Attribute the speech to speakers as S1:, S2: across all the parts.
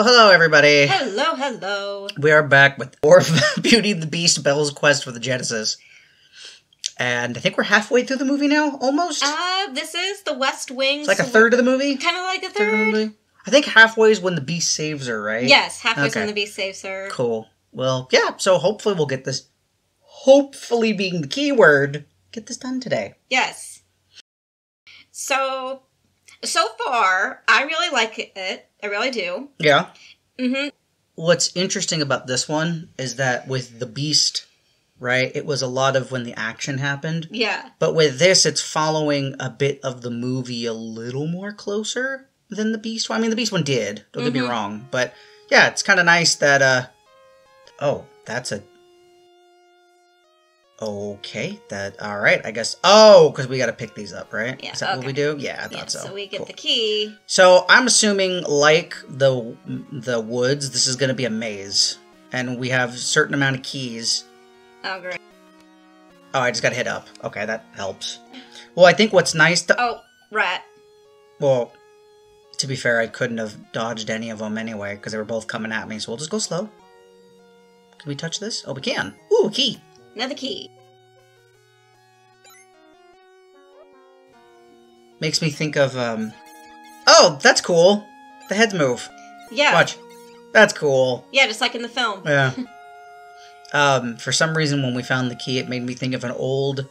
S1: Well, hello, everybody.
S2: Hello, hello.
S1: We are back with Orph Beauty and the Beast Belle's Quest for the Genesis. And I think we're halfway through the movie now, almost.
S2: Uh, this is the West Wing.
S1: it's like a third of the movie.
S2: Kind of like a
S1: Third of the
S2: third.
S1: movie. I think halfway is when the beast saves her, right?
S2: Yes, halfway
S1: Okay.
S2: when the beast saves her.
S1: Cool. Well, yeah, so hopefully we'll get this. Hopefully being the key word, get this done today.
S2: Yes. So, so far, I really like it. I really do.
S1: Yeah.
S2: Mm-hmm.
S1: What's interesting about this one is that with the beast, right, it was a lot of when the action happened.
S2: Yeah.
S1: But with this, it's following a bit of the movie a little more closer than the Beast one. I mean, the Beast one did. Don't get me
S2: Mhm.
S1: wrong, but yeah, it's kind of nice that. uh Oh, that's a. Okay, that all right. I guess. Oh, because we got to pick these up, right?
S2: Yeah,
S1: Is that what we do? Yeah, I thought
S2: Yeah,
S1: so.
S2: so we get
S1: Cool.
S2: the key.
S1: So I'm assuming, like the the woods, this is going to be a maze, and we have a certain amount of keys.
S2: Oh, great.
S1: Oh, I just got hit up. Okay, that helps. Well, I think what's nice to
S2: Oh, rat.
S1: Well, to be fair, I couldn't have dodged any of them anyway because they were both coming at me. So we'll just go slow. Can we touch this? Oh, we can. Ooh, key.
S2: Another key.
S1: Makes me think of um. Oh, that's cool. The heads move.
S2: Yeah.
S1: Watch. That's cool.
S2: Yeah, just like in the film.
S1: Yeah. um, for some reason, when we found the key, it made me think of an old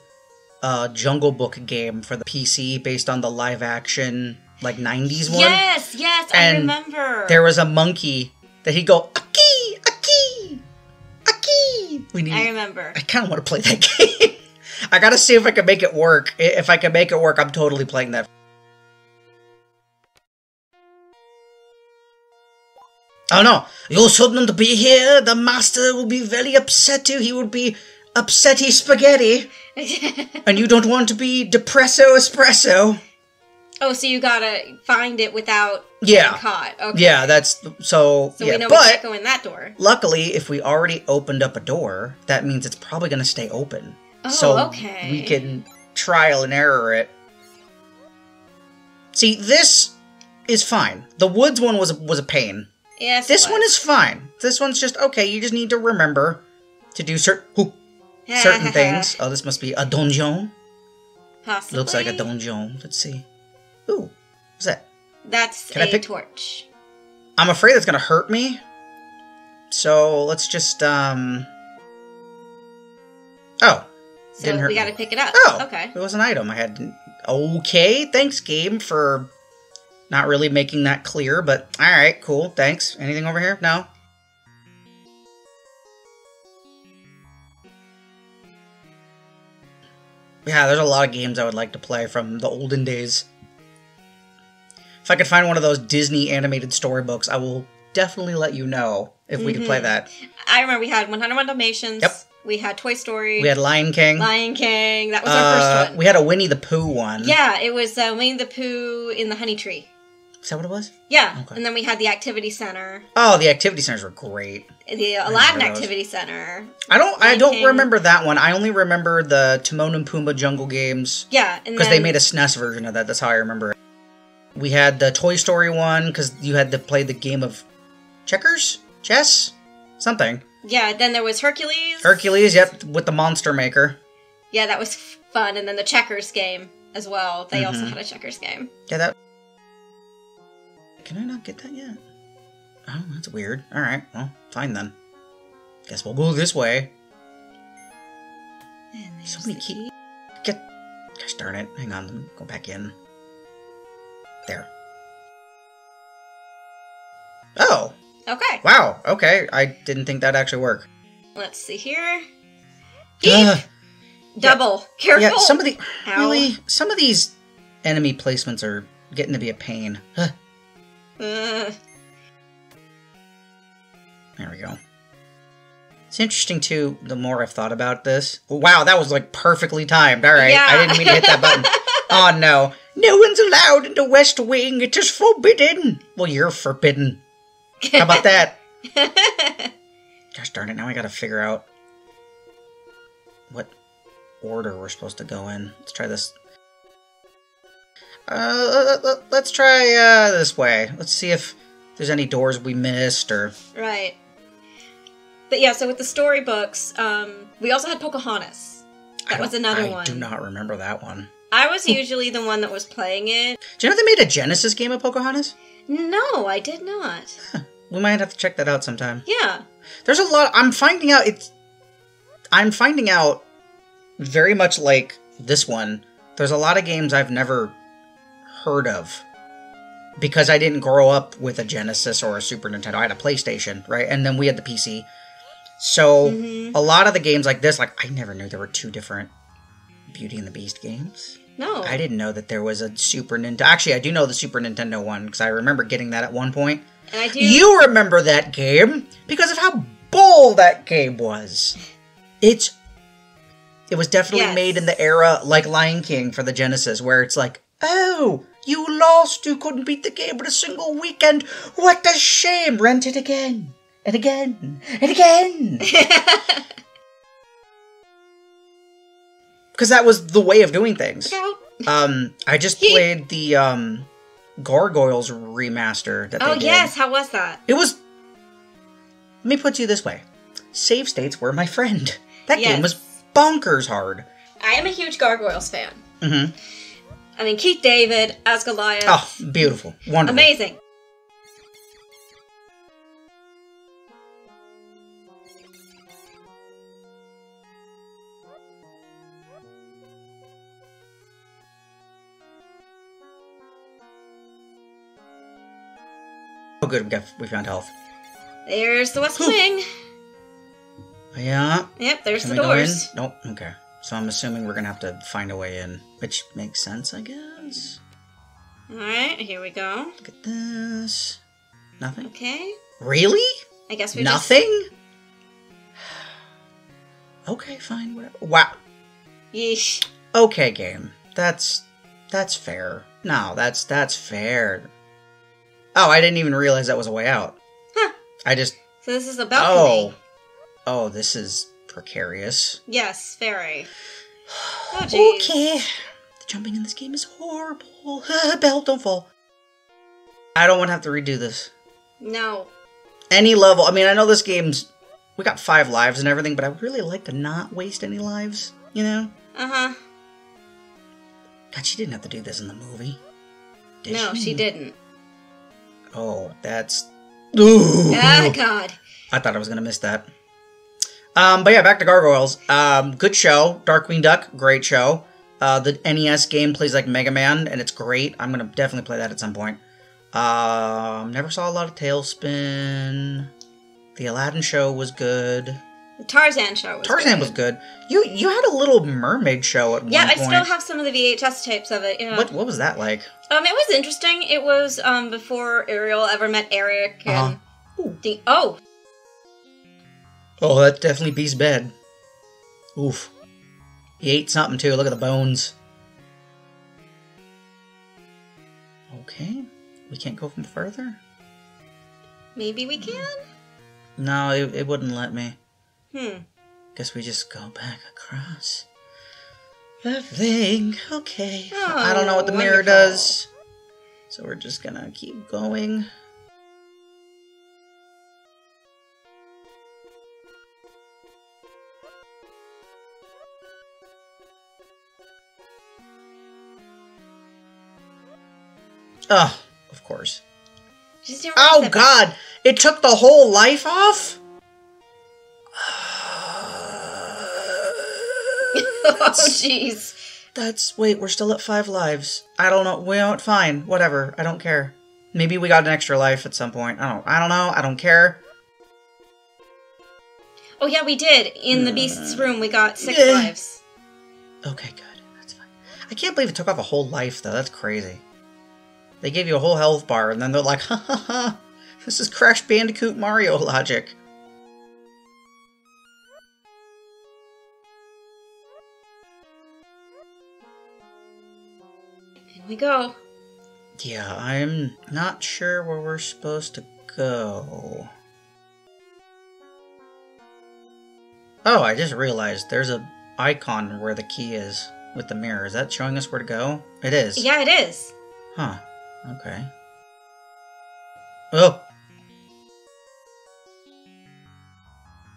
S1: uh, Jungle Book game for the PC based on the live action like '90s one.
S2: Yes, yes, I remember.
S1: There was a monkey that he'd go We need.
S2: I remember.
S1: I kind of want to play that game. I gotta see if I can make it work. If I can make it work, I'm totally playing that. Oh no! You shouldn't be here. The master will be very upset. You. He would be upsetty spaghetti, and you don't want to be depresso espresso.
S2: Oh, so you gotta find it without
S1: Yeah.
S2: getting caught. Okay.
S1: Yeah, that's so.
S2: So
S1: yeah,
S2: we know we
S1: but
S2: can't go in that door.
S1: luckily, if we already opened up a door, that means it's probably going to stay open.
S2: Oh,
S1: so
S2: okay.
S1: we can trial and error it. See, this is fine. The woods one was was a pain.
S2: Yes.
S1: This one is fine. This one's just okay. You just need to remember to do certain certain things. Oh, this must be a donjon.
S2: Possibly.
S1: Looks like a donjon. Let's see. Ooh, what's that?
S2: That's
S1: Can I
S2: a
S1: pick-
S2: torch.
S1: I'm afraid it's gonna hurt me. So let's just um. Oh,
S2: So
S1: Didn't hurt
S2: we gotta pick it up.
S1: Oh,
S2: Okay.
S1: It was an item. I had. Okay, thanks, game, for not really making that clear, but alright, cool, thanks. Anything over here? No? Yeah, there's a lot of games I would like to play from the olden days. If I could find one of those Disney animated storybooks, I will definitely let you know if we could play
S2: Mhm.
S1: that.
S2: I remember we had 101 Dalmatians.
S1: Yep.
S2: We had Toy Story.
S1: We had Lion King.
S2: Lion King. That was our
S1: Uh,
S2: first one.
S1: We had a Winnie the Pooh one.
S2: yeah, it was uh, Winnie the Pooh in the Honey Tree.
S1: Is that what it was?
S2: Yeah,
S1: Okay.
S2: and then we had the Activity Center,
S1: Oh, the activity centers were great.
S2: the Aladdin
S1: those.
S2: Activity Center.
S1: I don't. I
S2: Lion
S1: don't
S2: King.
S1: remember that one. I only remember the Timon and Pumbaa Jungle Games
S2: Yeah, and
S1: because
S2: then,
S1: they made a SNES version of that. That's how I remember it. We had the Toy Story one because you had to play the game of checkers, chess, something.
S2: Yeah, then there was Hercules.
S1: Hercules, yep, with the Monster Maker.
S2: yeah, that was fun, and then the checkers game as well. They also
S1: Mhm.
S2: had a checkers game.
S1: Yeah, that. Can I not get that yet? Oh, that's weird. All right, well, fine then. Guess we'll go this way.
S2: And
S1: So many
S2: the
S1: key-
S2: key.
S1: Get. Gosh darn it! Hang on, go back in. There. Oh,
S2: Okay,
S1: wow. Okay, I didn't think that'd actually work.
S2: let's see here.
S1: Ugh.
S2: Double. Careful.
S1: yeah, some of the
S2: Ow.
S1: really some of these enemy placements are getting to be a pain. Huh,
S2: Uh,
S1: there we go. It's interesting too. The more I've thought about this, wow, that was like perfectly timed. All right,
S2: Yeah.
S1: I didn't mean to hit that button. oh no, no one's allowed in the West Wing. It is just forbidden. Well, you're forbidden. How about that? Gosh darn it! Now I got to figure out what order we're supposed to go in. Let's try this. Uh, let- let- let's try uh, this way. Let's see if there's any doors we missed or
S2: Right. But yeah, so with the storybooks, um, we also had Pocahontas. That was another
S1: I
S2: one.
S1: I do not remember that one.
S2: I was usually the one that was playing it.
S1: Do you know they made a Genesis game of Pocahontas?
S2: No, I did not.
S1: We might have to check that out sometime.
S2: Yeah.
S1: There's a lot. I'm finding out it's. I'm finding out very much like this one. There's a lot of games I've never heard of because I didn't grow up with a Genesis or a Super Nintendo. I had a PlayStation, right? And then we had the PC. So
S2: Mhm.
S1: a lot of the games like this, like I never knew there were two different Beauty and the Beast games.
S2: No.
S1: I didn't know that there was a Super Nintendo. Actually, I do know the Super Nintendo one because I remember getting that at one point.
S2: and I do.
S1: You remember that game because of how bull that game was. It's it was definitely
S2: Yes.
S1: made in the era like Lion King for the Genesis, where it's like, oh, you lost, you couldn't beat the game in a single weekend. What a shame! Rent it again and again and again. Because that was the way of doing things. Um, I just
S2: He-
S1: played the um Gargoyles remaster that they
S2: oh
S1: did.
S2: yes, how was that?
S1: It was. Let me put it this way: save states were my friend. That game
S2: Yes.
S1: was bonkers hard.
S2: I am a huge Gargoyles fan.
S1: Mm-hmm.
S2: I mean, Keith David as Goliath.
S1: Oh, beautiful, wonderful.
S2: Amazing.
S1: Good, we got we found health.
S2: There's the West. Wing.
S1: Yeah.
S2: Yep, there's
S1: Can
S2: the
S1: we go in?
S2: doors.
S1: Nope. Okay. So I'm assuming we're gonna have to find a way in, which makes sense, I guess.
S2: Alright, here we go.
S1: Look at this. Nothing.
S2: Okay.
S1: Really?
S2: I guess we just
S1: Nothing. Okay, fine. Whatever. Wow.
S2: Yeesh.
S1: Okay, game. That's that's fair. No, that's that's fair. Oh, I didn't even realize that was a way out.
S2: Huh.
S1: I just
S2: So this is a balcony.
S1: oh oh this is precarious.
S2: Yes, very. Oh jeez.
S1: Okay, the jumping in this game is horrible. Belle, don't fall. I don't want to have to redo this.
S2: No.
S1: Any level. I mean, I know this game's we got five lives and everything, but I would really like to not waste any lives. You know.
S2: Uh-huh.
S1: God, she didn't have to do this in the movie. Did
S2: no, she didn't.
S1: Oh, that's. Ooh.
S2: Ah, God.
S1: I thought I was gonna miss that. Um, but yeah, back to Gargoyles. Um, good show. Darkwing Duck, great show. Uh, the NES game plays like Mega Man, and it's great. I'm gonna definitely play that at some point. Um, never saw a lot of TaleSpin. The Aladdin show was good.
S2: The Tarzan show was
S1: Tarzan
S2: good.
S1: was good. You you had a little mermaid show at.
S2: Yeah,
S1: one
S2: I
S1: point.
S2: still have some of the VHS tapes of it. Yeah.
S1: What what was that like?
S2: Um, it was interesting. It was um before Ariel ever met Eric and
S1: Uh-huh.
S2: The oh
S1: Oh, that definitely beats bed. Oof. He ate something too. Look at the bones. Okay. We can't go from further?
S2: maybe we can.
S1: No, it, it wouldn't let me.
S2: Hmm.
S1: Guess we just go back across. The thing. Okay.
S2: Oh,
S1: I don't know what the mirror does. So we're just gonna keep going. Oh, of course.
S2: Just didn't realize
S1: Oh god! It took the whole life off?
S2: oh jeez.
S1: That's wait, we're still at five lives. I don't know. We don't fine. Whatever. I don't care. Maybe we got an extra life at some point. I don't I don't know. I don't care.
S2: Oh yeah, we did. In the uh, Beast's room, we got six
S1: Yeah.
S2: lives.
S1: Okay, good. That's fine. I can't believe it took off a whole life though. That's crazy. They gave you a whole health bar and then they're like, ha ha ha. This is Crash Bandicoot Mario logic.
S2: we go.
S1: Yeah, I'm not sure where we're supposed to go. Oh, I just realized there's a icon where the key is with the mirror. Is that showing us where to go? It is.
S2: Yeah, it is.
S1: Huh. Okay. Oh.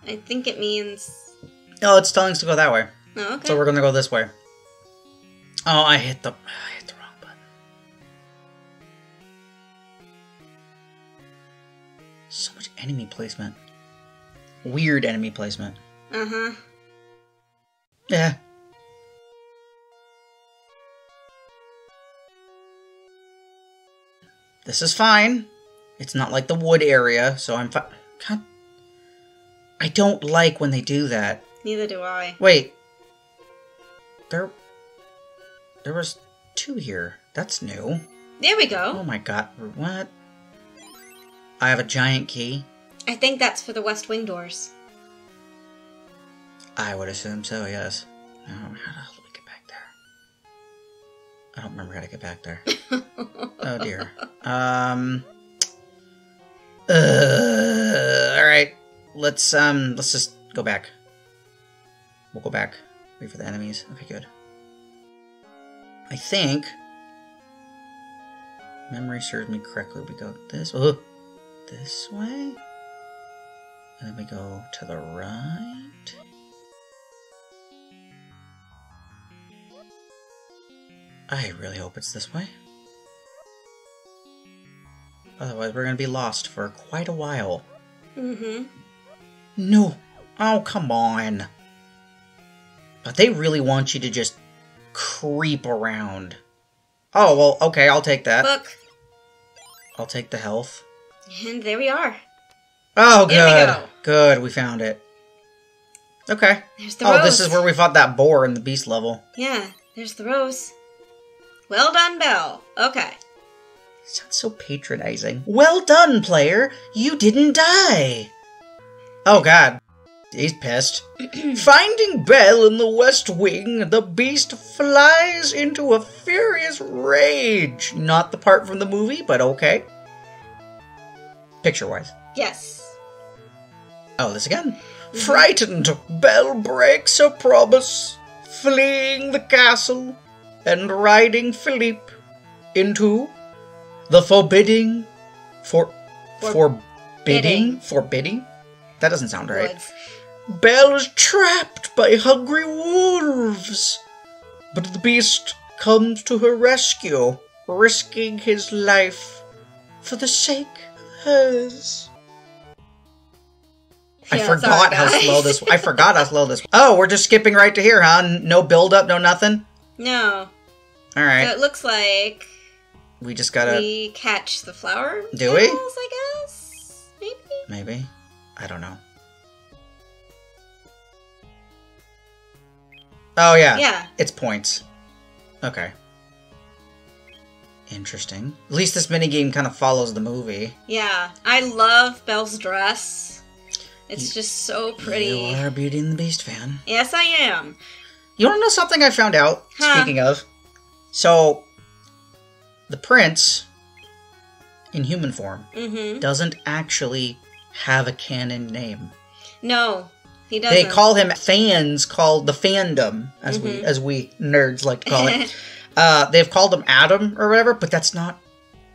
S2: I think it means.
S1: Oh, it's telling us to go that way.
S2: Oh, okay.
S1: So we're gonna go this way. Oh, I hit the. Enemy placement. Weird enemy placement.
S2: uh huh.
S1: Yeah. This is fine. It's not like the wood area, so I'm fine. God. I don't like when they do that.
S2: Neither do I.
S1: Wait. There. There was two here. That's new.
S2: There we go.
S1: Oh my god. What? I have a giant key.
S2: I think that's for the West Wing doors.
S1: I would assume so, yes. Now, how the hell do we get back there? I don't remember how to get back there. oh dear. Um. Uh, all right. Let's um. Let's just go back. We'll go back. Wait for the enemies. Okay, good. I think. Memory serves me correctly. We go this. Oh, this way. And then we go to the right. I really hope it's this way. Otherwise, we're gonna be lost for quite a while.
S2: Mm-hmm.
S1: No. Oh, come on. But they really want you to just creep around. Oh, well, okay, I'll take that.
S2: Look,
S1: I'll take the health.
S2: and there we are.
S1: Oh,
S2: Here we
S1: good.
S2: go.
S1: Good, we found it. Okay.
S2: There's the
S1: oh,
S2: rose.
S1: this is where we fought that boar in the beast level.
S2: Yeah, there's the rose. Well done, Belle. Okay.
S1: Sounds so patronizing. Well done, player. You didn't die. Oh god. He's pissed. Finding Belle in the West Wing, the beast flies into a furious rage. Not the part from the movie, but okay. Picture wise.
S2: Yes.
S1: Oh, this again. Frightened, Belle breaks her promise, fleeing the castle and riding Philippe into the forbidding for
S2: For-
S1: forbidding forbidding. That doesn't sound right.
S2: Woods.
S1: Belle is trapped by hungry wolves, but the beast comes to her rescue, risking his life for the sake of hers. I forgot how slow this. I forgot how slow this. Oh, we're just skipping right to here, huh? No build up, no nothing.
S2: No.
S1: All right,
S2: So it looks like
S1: we just gotta
S2: we catch the flower.
S1: Do we?
S2: I guess. Maybe.
S1: maybe. I don't know. Oh yeah,
S2: Yeah.
S1: it's points. Okay. Interesting. At least this minigame kind of follows the movie.
S2: Yeah. I love Belle's dress. It's just so pretty.
S1: You are a Beauty and the Beast fan.
S2: Yes, I am.
S1: You want to know something I found out?
S2: Huh.
S1: Speaking of, so the prince in human form
S2: Mm-hmm.
S1: doesn't actually have a canon name.
S2: No, he doesn't.
S1: They call him fans called the fandom, as we
S2: Mhm.
S1: as we nerds like to call it. uh, they've called him Adam or whatever, but that's not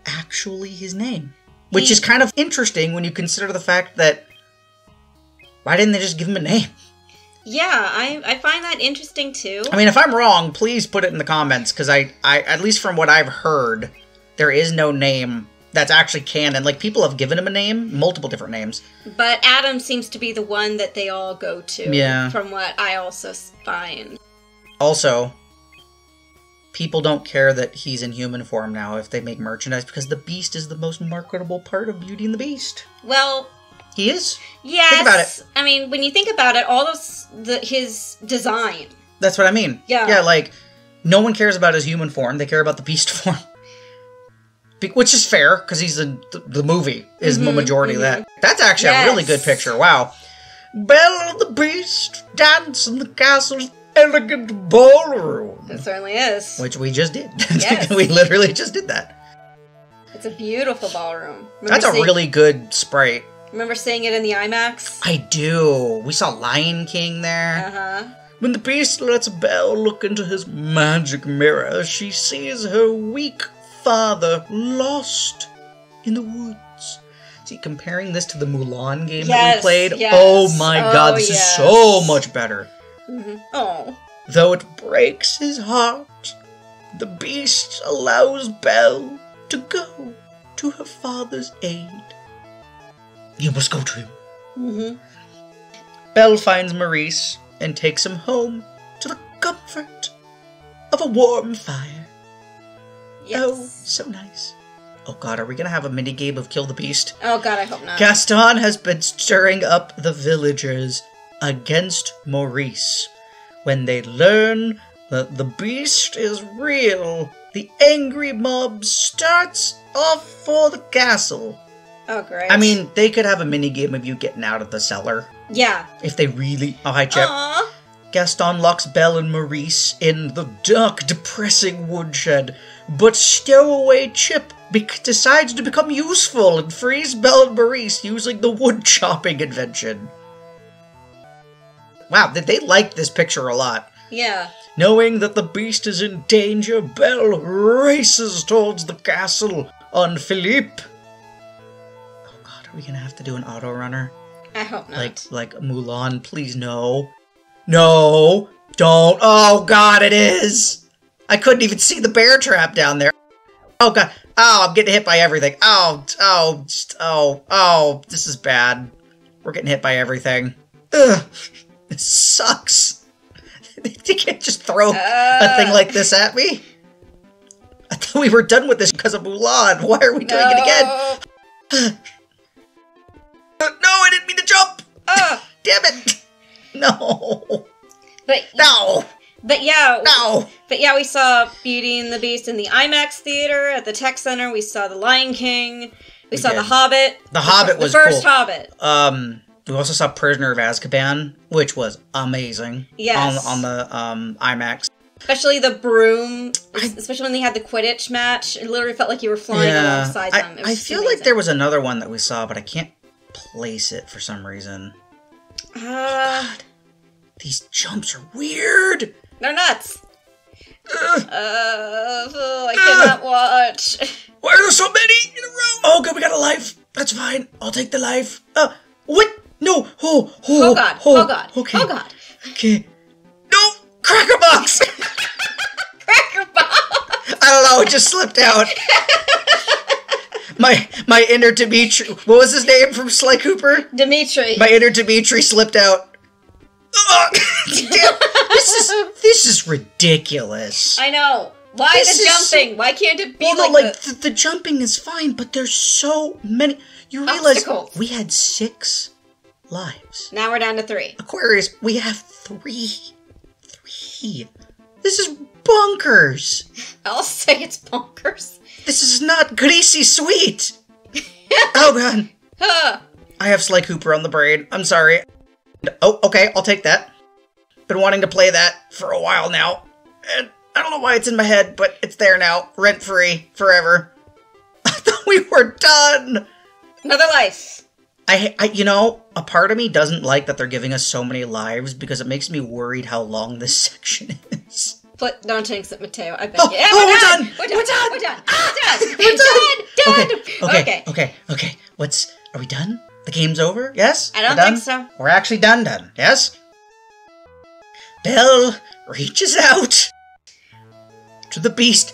S1: actually his name. Which
S2: He-
S1: is kind of interesting when you consider the fact that why didn't they just give him a name?
S2: Yeah, I I find that interesting too.
S1: I mean, if I'm wrong, please put it in the comments because I, I, at least from what I've heard, there is no name that's actually canon. Like people have given him a name, multiple different names.
S2: But Adam seems to be the one that they all go to.
S1: Yeah.
S2: From what I also find.
S1: Also, people don't care that he's in human form now if they make merchandise because the Beast is the most marketable part of Beauty and the Beast.
S2: Well,
S1: He is.
S2: yes.
S1: Think about it.
S2: I mean, when you think about it, all those the his design.
S1: That's what I mean.
S2: Yeah.
S1: Yeah, like no one cares about his human form; they care about the Beast form. Be- Which is fair because he's in th- the movie is the
S2: Mhm,
S1: majority of that. That's actually a really good picture. Wow. Belle and the Beast dance in the castle's elegant ballroom,
S2: It certainly is.
S1: which we just did.
S2: Yes.
S1: we literally just did that.
S2: It's a beautiful ballroom. Remember
S1: That's a really good sprite.
S2: Remember seeing it in the IMAX?
S1: I do. We saw Lion King there.
S2: Uh huh.
S1: When the beast lets Belle look into his magic mirror, she sees her weak father lost in the woods. See, comparing this to the Mulan game that we played,
S2: yes.
S1: oh my god,
S2: Oh,
S1: this
S2: yes.
S1: is so much better.
S2: Mhm. Oh.
S1: Though it breaks his heart, the beast allows Belle to go to her father's aid. You must go to him.
S2: hmm
S1: Belle finds Maurice and takes him home to the comfort of a warm fire.
S2: Yes.
S1: Oh, so nice. Oh god, are we gonna have a mini game of Kill the Beast?
S2: Oh god, I hope not.
S1: Gaston has been stirring up the villagers against Maurice. When they learn that the beast is real, the angry mob starts off for the castle.
S2: Oh great.
S1: I mean, they could have a mini game of you getting out of the cellar
S2: yeah.
S1: if they really. Oh, hi, Chip.
S2: Aw.
S1: Gaston locks Belle and Maurice in the dark, depressing woodshed, but stowaway Chip bec- decides to become useful and frees Belle and Maurice using the wood chopping invention. Wow, did they like this picture a lot?
S2: Yeah.
S1: Knowing that the beast is in danger, Belle races towards the castle on Philippe. We gonna have to do an auto runner?
S2: I hope not.
S1: Like like Mulan, please no. No, don't. Oh god, it is. I couldn't even see the bear trap down there. Oh god. Oh, I'm getting hit by everything. Oh, oh, oh, oh, this is bad. We're getting hit by everything. Ugh. This sucks. they can't just throw a thing
S2: Uh.
S1: like this at me. I thought we were done with this because of Mulan. Why are we doing it again?
S2: No.
S1: I didn't mean to jump.
S2: Ah.
S1: Damn it. No.
S2: But
S1: No.
S2: but yeah,
S1: No.
S2: but yeah, we saw Beauty and the Beast in the IMAX theater at the Tech Center. We saw The Lion King. We,
S1: We
S2: saw
S1: did.
S2: The Hobbit.
S1: The Hobbit was the
S2: first
S1: cool.
S2: Hobbit.
S1: Um, we also saw Prisoner of Azkaban, which was amazing.
S2: Yes.
S1: On, on the um IMAX.
S2: Especially the broom,
S1: I-
S2: especially when they had the Quidditch match. It literally felt like you were flying
S1: yeah.
S2: alongside
S1: I,
S2: them. It
S1: I feel
S2: amazing.
S1: like there was another one that we saw, but I can't place it for some reason.
S2: Uh,
S1: These jumps are weird.
S2: they're nuts.
S1: Ugh,
S2: Uh, oh, I cannot watch.
S1: why are there so many in a row? Oh, good, we got a life. That's fine. I'll take the life. Uh, what? No. Oh, oh,
S2: Oh god. Oh, god.
S1: Okay.
S2: Oh god.
S1: Okay. No, cracker box.
S2: Cracker Bob.
S1: I don't know. It just slipped out. my my inner Dimitri. What was his name from Sly Cooper?
S2: Dimitri.
S1: My inner Dimitri slipped out. Damn, this is this is ridiculous.
S2: I know. Why
S1: This
S2: the
S1: is
S2: jumping? Why can't it be
S1: well, no,
S2: like, the,
S1: the jumping is fine, but there's so many. You realize
S2: Obstacles.
S1: we had six lives.
S2: Now we're down to three.
S1: Aquarius, we have three. Three. This is bonkers.
S2: I'll say it's bonkers.
S1: This is not greasy sweet. oh god.
S2: Huh.
S1: I have Sly Cooper on the brain. I'm sorry. Oh, okay, I'll take that. Been wanting to play that for a while now. And I don't know why it's in my head, but it's there now. Rent free. Forever. I thought we were done.
S2: Another life.
S1: I, I, you know, a part of me doesn't like that they're giving us so many lives because it makes me worried how long this section is.
S2: But don't jinx it, Mattao. I bet.
S1: Oh,
S2: yeah,
S1: oh,
S2: we're, done. We're done.
S1: We're done.
S2: We're done. Ah!
S1: We're done.
S2: Done. Done.
S1: Okay,
S2: okay,
S1: Okay. okay. What's, are we done? The game's over? Yes?
S2: I don't think so.
S1: We're actually done done, yes? Belle reaches out to the beast.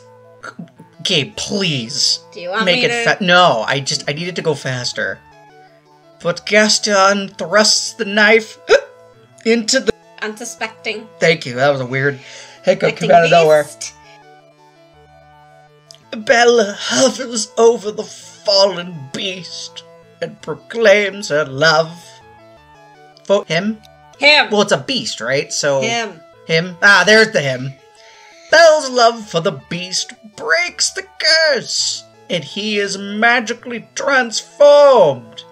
S1: Okay, please.
S2: Do you want
S1: Make
S2: me
S1: it
S2: to?
S1: fa- No, I just I needed to go faster. But Gaston thrusts the knife into the
S2: Unsuspecting.
S1: Thank you. That was a weird hiccup
S2: Acting
S1: came out of nowhere.
S2: beast.
S1: Belle hovers over the fallen beast and proclaims her love for him.
S2: Him.
S1: Well, it's a beast, right? So
S2: Him.
S1: Him. Ah, there's the him. Belle's love for the beast breaks the curse, and he is magically transformed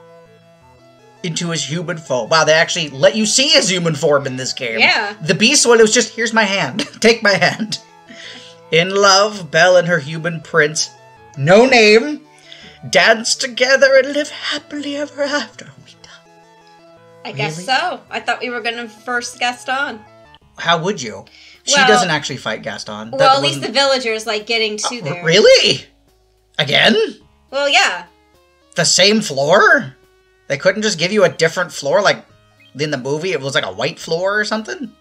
S1: into his human form. Wow, they actually let you see his human form in this game.
S2: Yeah.
S1: The beast one, it was just, here's my hand. Take my hand. In love, Belle and her human prince, no name, dance together and live happily ever after. Are we done?
S2: I guess so. I thought we were gonna first Gaston.
S1: How would you? She
S2: Well-
S1: doesn't actually fight Gaston. That
S2: Well, at least the villagers like getting to uh, there.
S1: Really? Again?
S2: Well, yeah.
S1: The same floor? They couldn't just give you a different floor like in the movie it was like a white floor or something?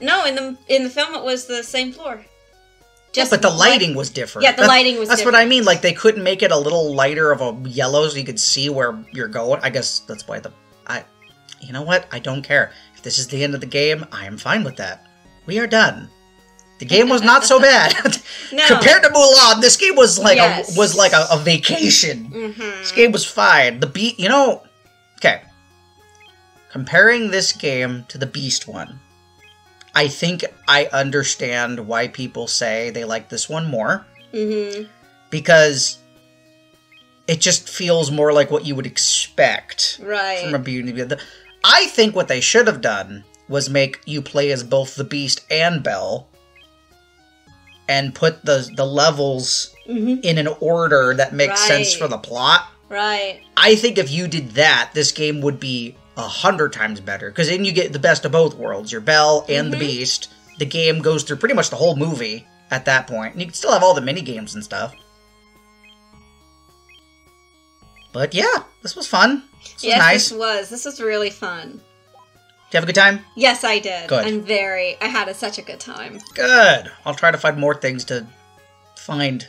S2: No, in the in the film it was the same floor.
S1: Just but the lighting was different.
S2: Yeah, the lighting was
S1: That's
S2: different.
S1: what I mean. Like they couldn't make it a little lighter of a yellow so you could see where you're going. I guess that's why the I you know what? I don't care. If this is the end of the game, I am fine with that. We are done. The game was not so bad.
S2: No.
S1: Compared to Mulan, this game was like
S2: Yes.
S1: a was like a, a vacation.
S2: Mhm.
S1: This game was fine. The beat, you know. Comparing this game to the Beast one, I think I understand why people say they like this one more
S2: Mhm.
S1: because it just feels more like what you would expect right. from a Beauty. and the Beast. I think what they should have done was make you play as both the Beast and Belle, and put the the levels
S2: Mhm.
S1: in an order that makes sense for the plot.
S2: Right.
S1: I think if you did that, this game would be a hundred times better because then you get the best of both worlds. Your Belle and the
S2: Mhm.
S1: Beast. The game goes through pretty much the whole movie at that point, and you can still have all the mini games and stuff. But yeah, this was fun. This was nice.
S2: this was. This was really fun.
S1: Did you have a good time?
S2: Yes, I did.
S1: Good.
S2: I'm very. I had a, such a good time.
S1: Good. I'll try to find more things to find.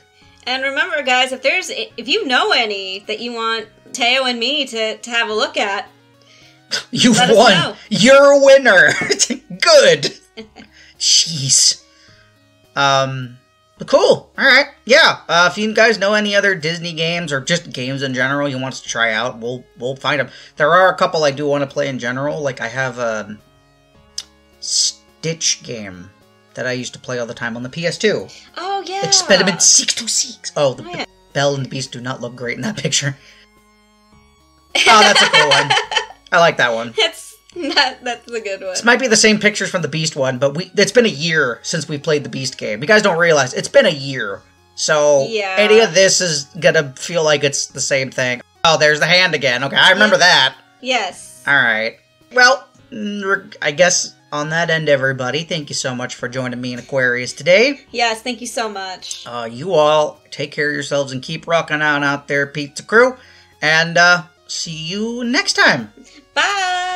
S2: And remember, guys, if there's if you know any that you want Teo and me to to have a look at,
S1: You've
S2: Let
S1: won. You're a winner. Good. Jeez. Um. Cool. All right. Yeah. Uh, if you guys know any other Disney games or just games in general you want us to try out, we'll we'll find them. There are a couple I do want to play in general. Like I have a Stitch game that I used to play all the time on the PS2.
S2: oh yeah,
S1: Experiment six two six. Oh, the
S2: Oh, yeah.
S1: Belle and the Beast do not look great in that picture. Oh, that's a cool one. I like that one.
S2: That's that. That's a good one.
S1: This might be the same pictures from the Beast one, but we it's been a year since we played the Beast game. You guys don't realize it's been a year. So
S2: Yeah.
S1: any of this is gonna feel like it's the same thing. Oh, there's the hand again. Okay, I remember
S2: Yep.
S1: that.
S2: Yes.
S1: All right. Well, mm, I guess on that end, everybody, thank you so much for joining me in Aquarius today.
S2: Yes. Thank you so much.
S1: Uh, you all take care of yourselves and keep rocking on out there, Pizza Crew. And uh, see you next time.
S2: Bye.